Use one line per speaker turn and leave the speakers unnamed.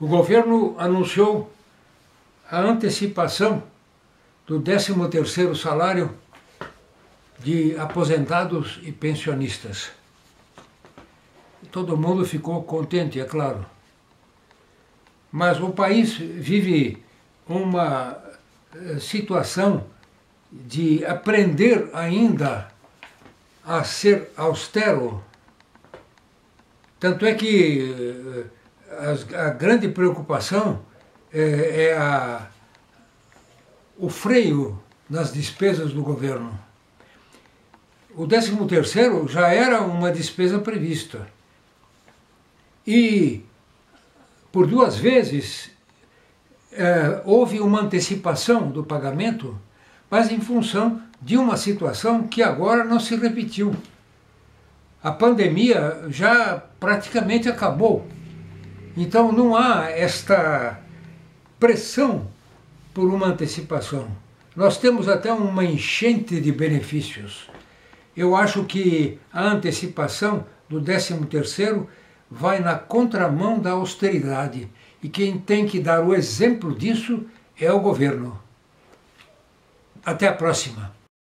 O governo anunciou a antecipação do 13º salário de aposentados e pensionistas. Todo mundo ficou contente, é claro. Mas o país vive uma eh, situação de aprender ainda a ser austero. Tanto é que eh, a, grande preocupação é, é a, o freio nas despesas do governo. O 13 terceiro já era uma despesa prevista. E por duas vezes é, houve uma antecipação do pagamento, mas em função de uma situação que agora não se repetiu. A pandemia já praticamente acabou. Então não há esta pressão por uma antecipação. Nós temos até uma enchente de benefícios. Eu acho que a antecipação do 13º vai na contramão da austeridade e quem tem que dar o exemplo disso é o governo. Até a próxima.